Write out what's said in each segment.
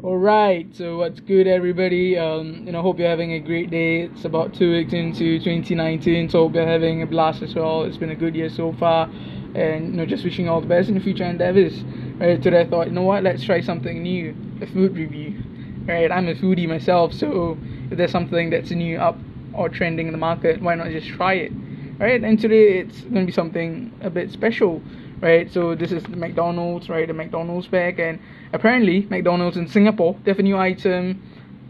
All right, so what's good, everybody? Um, you know, hope you're having a great day. It's about two weeks into 2019, so hope you're having a blast as well. It's been a good year so far, and you know, just wishing all the best in the future endeavors. Right, today I thought, you know what? Let's try something new, a food review. Right, I'm a foodie myself, so if there's something that's new up or trending in the market, why not just try it? Right, and today it's going to be something a bit special right? So this is McDonald's, right? The McDonald's bag, and apparently McDonald's in Singapore they have a new item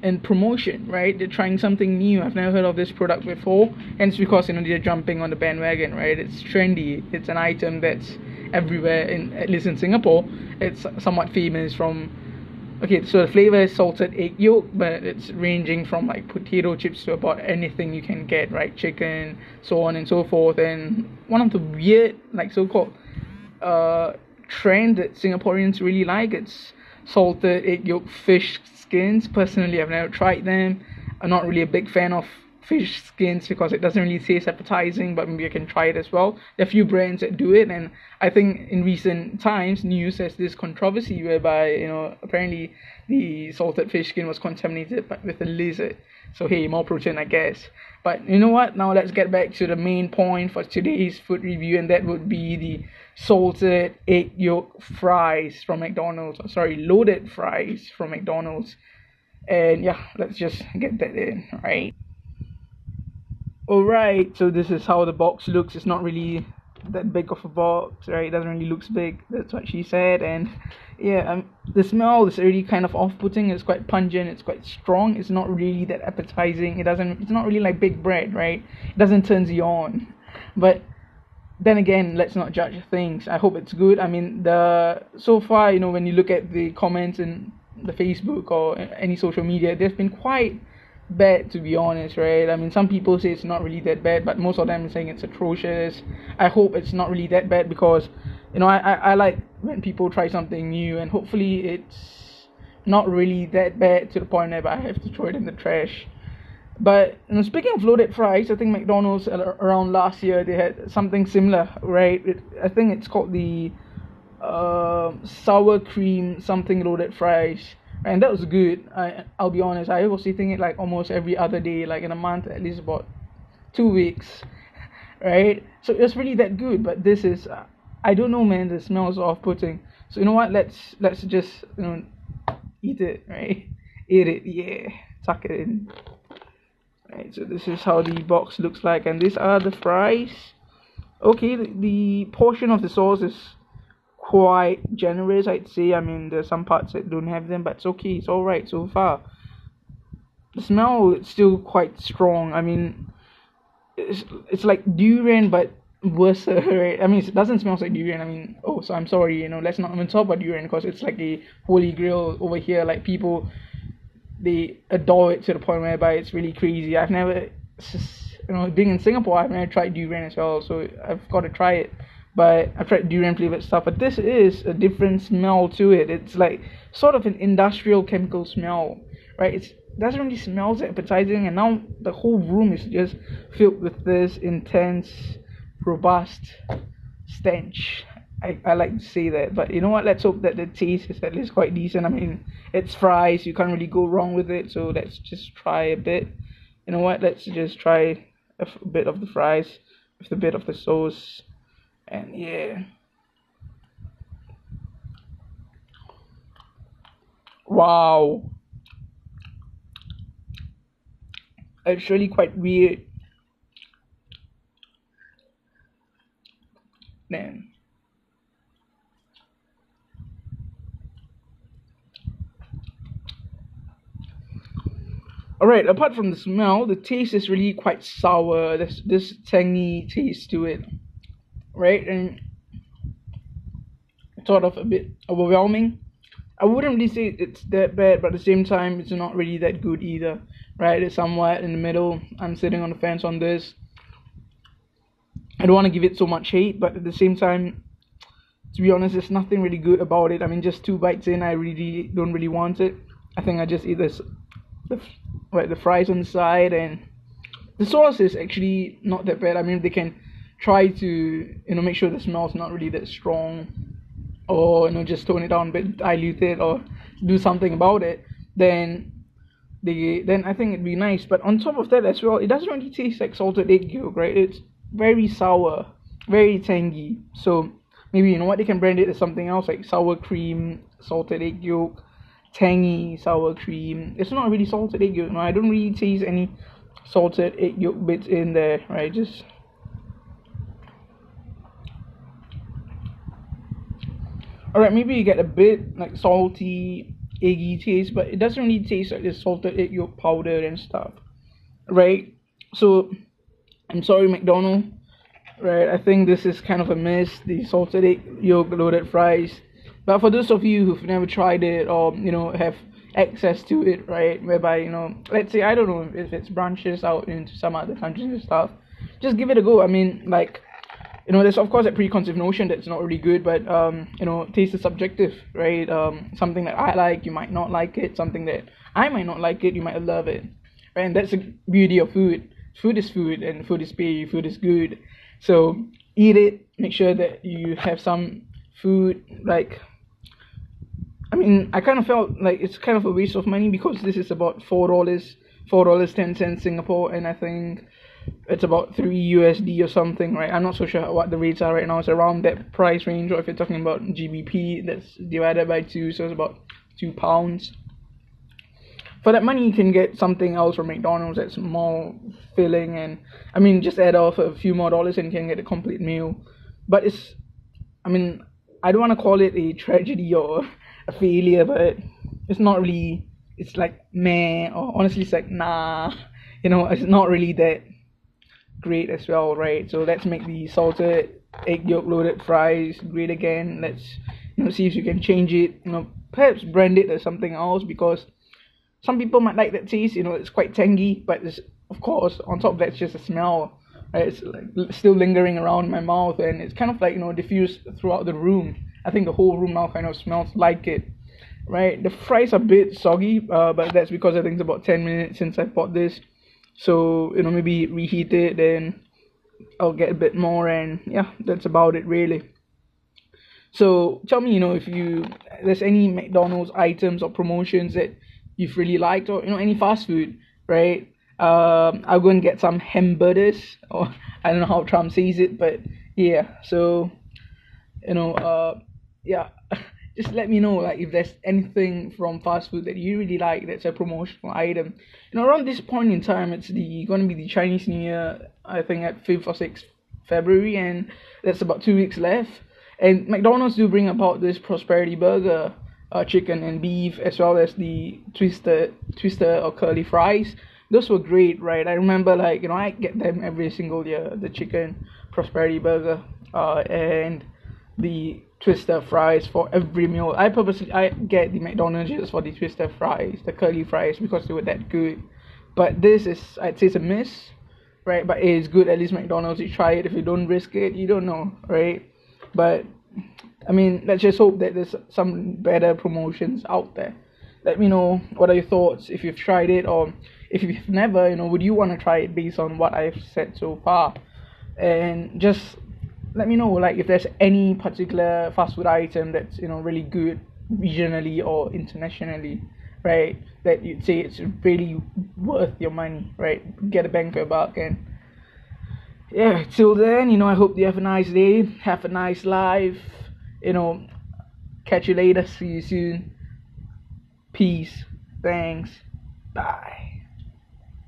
in promotion, right? They're trying something new. I've never heard of this product before, and it's because you know they're jumping on the bandwagon, right? It's trendy. It's an item that's everywhere in at least in Singapore. It's somewhat famous from. Okay, so the flavor is salted egg yolk, but it's ranging from like potato chips to about anything you can get, right? Chicken, so on and so forth. And one of the weird, like so-called uh, trend that Singaporeans really like. It's salted egg yolk fish skins. Personally, I've never tried them. I'm not really a big fan of fish skins because it doesn't really taste appetizing, but maybe I can try it as well. There are a few brands that do it, and I think in recent times, news has this controversy whereby, you know, apparently the salted fish skin was contaminated with a lizard. So, hey, more protein, I guess. But you know what? Now let's get back to the main point for today's food review, and that would be the salted egg yolk fries from McDonald's. Sorry, loaded fries from McDonald's. And yeah, let's just get that in, right? Alright, so this is how the box looks. It's not really that big of a box, right? It doesn't really looks big. That's what she said. And yeah, um, the smell is already kind of off-putting. It's quite pungent. It's quite strong. It's not really that appetizing. It doesn't. It's not really like big bread, right? It doesn't turn you on. But then again, let's not judge things. I hope it's good. I mean, the so far, you know, when you look at the comments in the Facebook or any social media, there's been quite bad to be honest, right? I mean, some people say it's not really that bad, but most of them are saying it's atrocious. I hope it's not really that bad because, you know, I, I, I like when people try something new and hopefully it's not really that bad to the point that I have to throw it in the trash. But you know, speaking of loaded fries, I think McDonald's around last year they had something similar, right? It, I think it's called the uh, sour cream something loaded fries and that was good. I I'll be honest. I was eating it like almost every other day, like in a month, at least about two weeks, right? So it was really that good. But this is, uh, I don't know, man. The smells off-putting. So you know what? Let's let's just you know eat it, right? Eat it, yeah. Tuck it in. Right. So this is how the box looks like, and these are the fries. Okay, the, the portion of the sauce is quite generous, I'd say. I mean, there's some parts that don't have them, but it's okay. It's all right so far. The smell is still quite strong. I mean, it's it's like durian, but worse, right? I mean, it doesn't smell like durian. I mean, oh, so I'm sorry. You know, let's not even talk about durian because it's like the holy grail over here. Like people, they adore it to the point whereby it's really crazy. I've never, you know, being in Singapore, I've never tried durian as well, so I've got to try it but I've tried durian flavored stuff, but this is a different smell to it. It's like sort of an industrial chemical smell, right? It doesn't really smell appetizing, and now the whole room is just filled with this intense, robust stench. I, I like to say that, but you know what? Let's hope that the taste is at least quite decent. I mean, it's fries, you can't really go wrong with it, so let's just try a bit. You know what? Let's just try a, bit of the fries with a bit of the sauce and yeah. Wow. It's really quite weird. Man. Alright, apart from the smell, the taste is really quite sour. There's this tangy taste to it right? And sort of a bit overwhelming. I wouldn't really say it's that bad, but at the same time, it's not really that good either, right? It's somewhat in the middle. I'm sitting on the fence on this. I don't want to give it so much hate, but at the same time, to be honest, there's nothing really good about it. I mean, just two bites in, I really don't really want it. I think I just eat this, the right, the fries on the side, and the sauce is actually not that bad. I mean, they can try to you know make sure the smell's not really that strong or you know just tone it down a bit dilute it or do something about it, then they then I think it'd be nice. But on top of that as well, it doesn't really taste like salted egg yolk, right? It's very sour, very tangy. So maybe you know what they can brand it as something else like sour cream, salted egg yolk, tangy sour cream. It's not really salted egg yolk. No, I don't really taste any salted egg yolk bits in there, right? Just Alright, maybe you get a bit like salty, eggy taste, but it doesn't really taste like the salted egg yolk powder and stuff. Right? So I'm sorry McDonald. Right, I think this is kind of a miss, the salted egg yolk loaded fries. But for those of you who've never tried it or, you know, have access to it, right, whereby, you know, let's say I don't know if it's branches out into some other countries and stuff, just give it a go. I mean, like you know, there's of course that preconceived notion that's not really good, but um, you know, taste is subjective, right? Um, something that I like, you might not like it. Something that I might not like it, you might love it, right? And that's the beauty of food. Food is food, and food is pay. Food is good. So eat it. Make sure that you have some food. Like, I mean, I kind of felt like it's kind of a waste of money because this is about four dollars, four dollars ten cents Singapore, and I think it's about three USD or something, right? I'm not so sure what the rates are right now. It's around that price range, or if you're talking about GBP, that's divided by two, so it's about two pounds. For that money, you can get something else from McDonald's that's more filling, and I mean, just add off a few more dollars and you can get a complete meal. But it's, I mean, I don't want to call it a tragedy or a failure, but it's not really. It's like meh, or honestly, it's like nah. You know, it's not really that great as well, right? So let's make the salted egg yolk loaded fries great again. Let's you know see if you can change it. You know, perhaps brand it as something else because some people might like that taste. You know, it's quite tangy, but it's of course on top of that, it's just a smell. Right? It's like still lingering around my mouth, and it's kind of like you know diffused throughout the room. I think the whole room now kind of smells like it. Right, the fries are a bit soggy, uh, but that's because I think it's about 10 minutes since I bought this so you know maybe reheat it then I'll get a bit more and yeah that's about it really. So tell me you know if you there's any McDonald's items or promotions that you've really liked or you know any fast food right? Um I'll go and get some hamburgers or I don't know how Trump says it but yeah so you know uh yeah just let me know like if there's anything from fast food that you really like that's a promotional item. You know, around this point in time, it's the going to be the Chinese New Year. I think at fifth or sixth February, and that's about two weeks left. And McDonald's do bring about this prosperity burger, uh, chicken and beef, as well as the twister, twister or curly fries. Those were great, right? I remember like you know I get them every single year. The chicken prosperity burger, uh, and the twister fries for every meal. I purposely I get the McDonald's just for the twister fries, the curly fries because they were that good. But this is I'd say it's a miss, right? But it is good. At least McDonald's, you try it. If you don't risk it, you don't know, right? But I mean, let's just hope that there's some better promotions out there. Let me know what are your thoughts if you've tried it or if you've never, you know, would you want to try it based on what I've said so far? And just let me know like if there's any particular fast food item that's you know really good regionally or internationally right that you'd say it's really worth your money right? Get a bang for your buck and yeah till then you know i hope you have a nice day have a nice life you know catch you later see you soon. Peace. Thanks. Bye